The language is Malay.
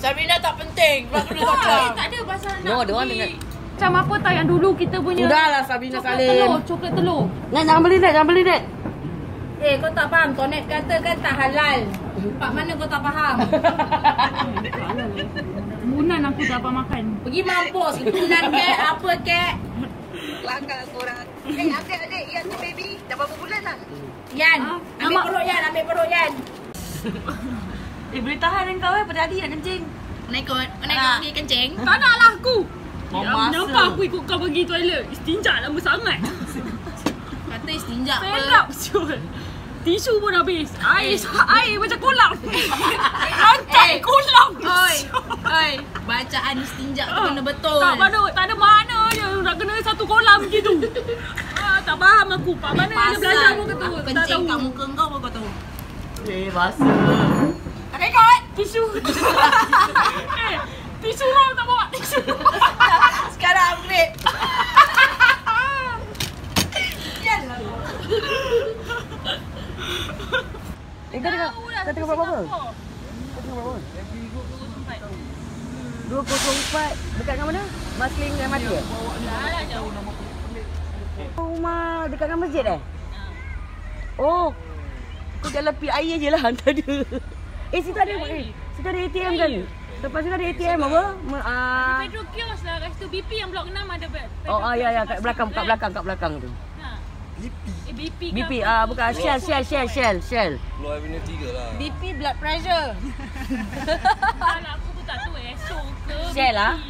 Sabrina tak penting. Sebab kena Tak, cakap. tak ada pasal nak No, dia orang dengan- Macam apa tau yang dulu kita punya Sudahlah Sabrina Coklat Salim. telur, coklat telur Net jangan beli net, jangan beli net. Eh kau tak faham, Tonet kata kan tak halal Pak mana kau tak faham? Munan aku tak apa makan Pergi mampus, munan ke, apa ke Langgar korang. Eh, adik-adik yang tu baby dah berapa bulan lah? Yan, Ah, ambil nama- perut Yan, ambil perut Yan Eh, boleh tahan kan kau eh. Pada adik nak kencing. Mana ikut, mana ikut pergi kencing? Tak nak lah aku. Mama Nampak masa. aku ikut kau pergi toilet. Istinjak lama sangat. Kata istinjak apa? Sedap siul. Tisu pun habis. Air, air macam kolam. Rantai kolam. Oi, oi, bacaan istinjak tu kena betul Tak ada, tak ada mana je. Nak kena satu kolam gitu. Ah, tak faham aku. Pak mana yang dia belajar pun kata. Aku Tak kencing kat muka kau pun kau tahu Eh, basah. Tak Tisu. eh, tisu kau tak bawa tisu. Sekarang upgrade Eh, kau tengok, kau tengok berapa? Kau tengok berapa? 204 dekat dengan mana? Marsiling MRT eh? Rumah dekat dengan masjid eh? Oh. Kau jalan pi air je lah tak ada. Eh situ ada eh. Situ ada ATM kan? Lepas tu ada ATM apa? Ah. Pedro Kios lah kat situ BP yang blok 6 ada Pedro Oh, ah, ya ya kat belakang kat belakang kat belakang tu. Ha. Eh BP ke BP apa? ah bukan Shell Shell Shell Shell Shell. Keluar Avenue 3 lah. BP blood pressure Tak lah, aku pun tak tahu ESO ke Shell lah. BP